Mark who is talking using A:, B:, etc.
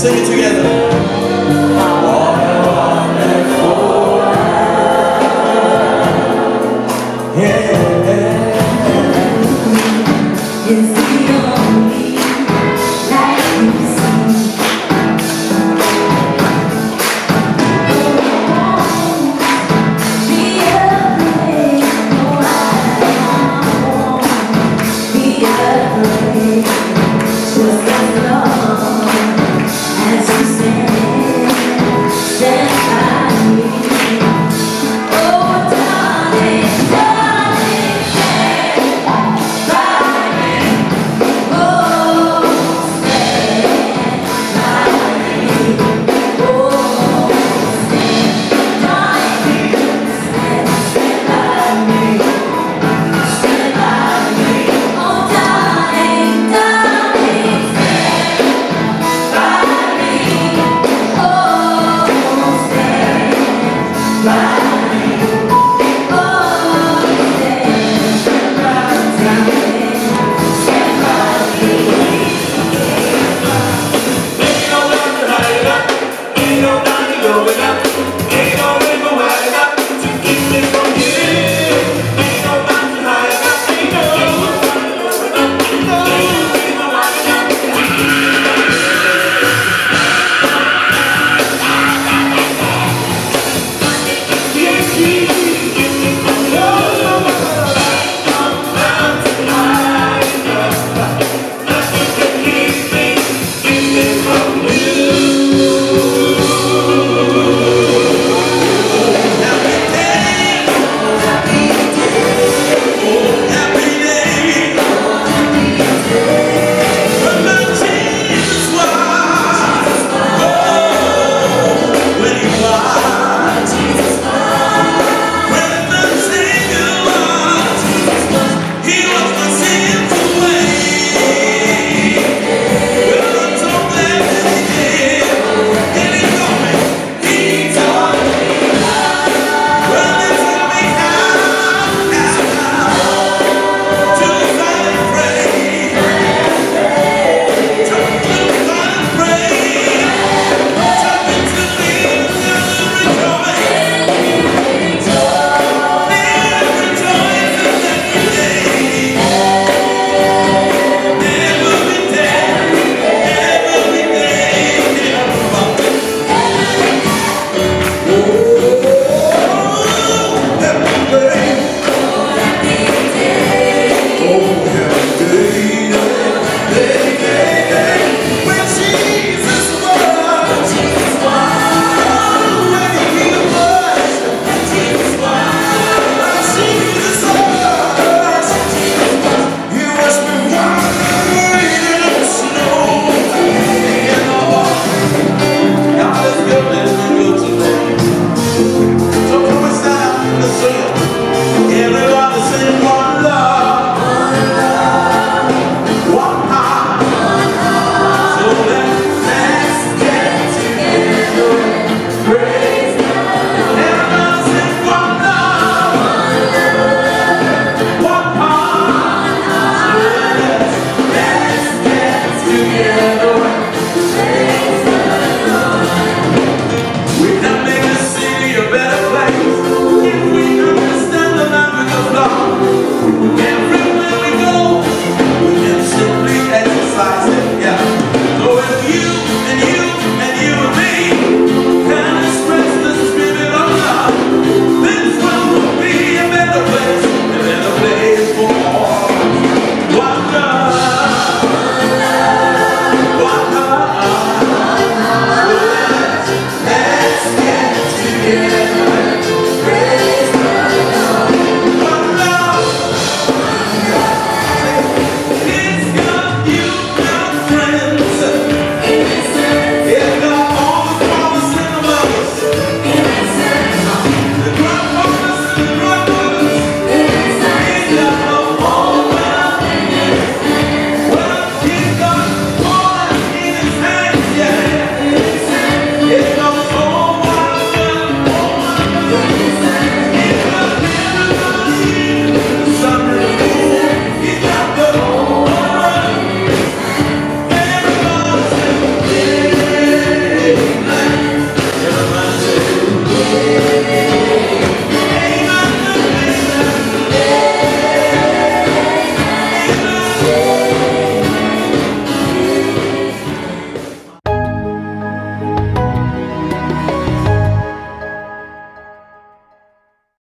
A: sing it together. Yeah.
B: Stand